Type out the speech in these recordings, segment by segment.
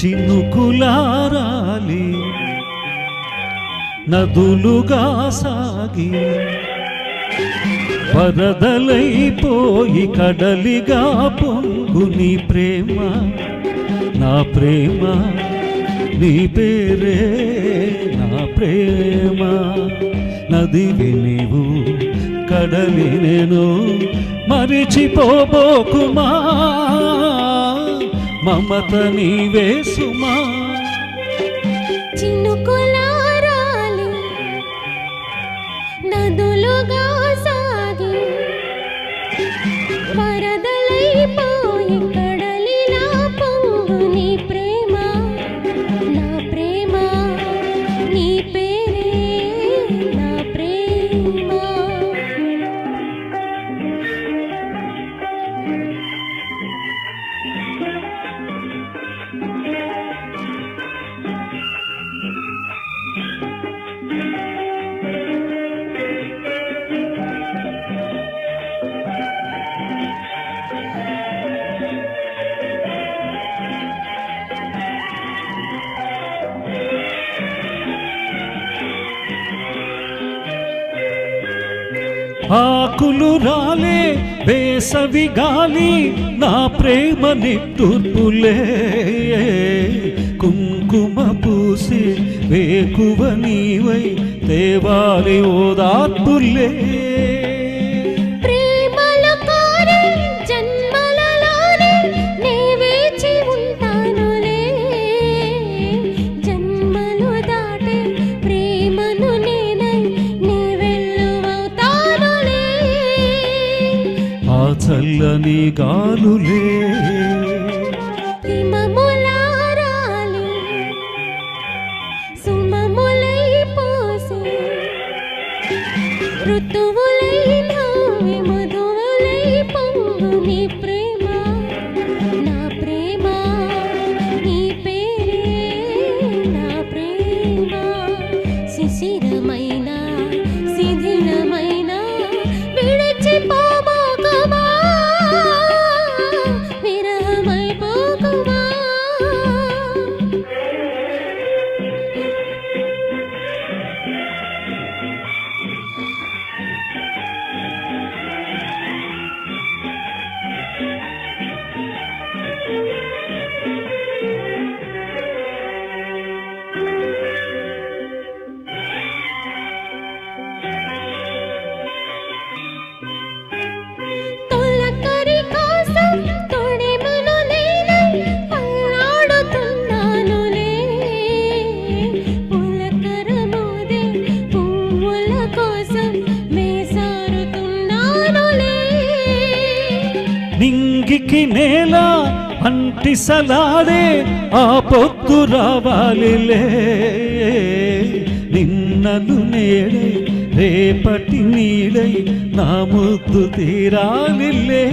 చినుకులారాలి నదులుగా సాగి వరదలైపోయి కడలిగా పొంగుని ప్రేమ నా ప్రేమ నీ పేరే నా ప్రేమ. నది వినివు కడలి నేను మరిచిపోబోకుమా? మమత నీవే సుమా. చినుకులారాలి ఆకులు రాలే వేసవి గాలి నా ప్రేమ నిట్టూర్పులే. కుంకుమ పూసి వేకువ నీవై దేవాలి ఓదార్పులే. చల్లని గాలులే హిమములారాలి నింగికి నేల అంటిసలాడే ఆ పొద్దు రావాలిలే నిన్నలు నేడై రేపటి నీడై నా ముద్దు తీరాలిలే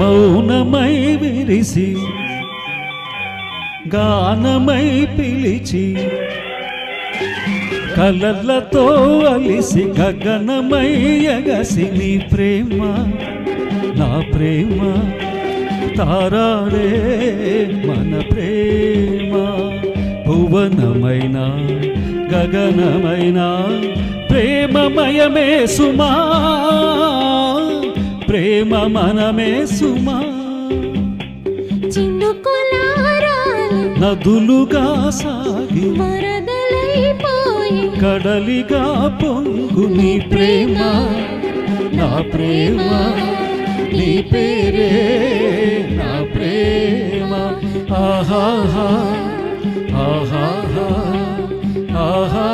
మౌనమై విరిసి గానమై పిలిచి కలలతో అలిసి గగనమై ఎగసి నీ ప్రేమ నా ప్రేమ తారాడే మన ప్రేమ. భువనమైన గగనమైన ప్రేమమయమే సుమా ప్రేమ మనమే సుమా నదులుగా సాగి వరదలైపోయి కడలిగా పొంగు నీ ప్రేమ నా ప్రేమ నీ పేరే నా ప్రేమ. ఆహాహా ఆహాహా ఆహా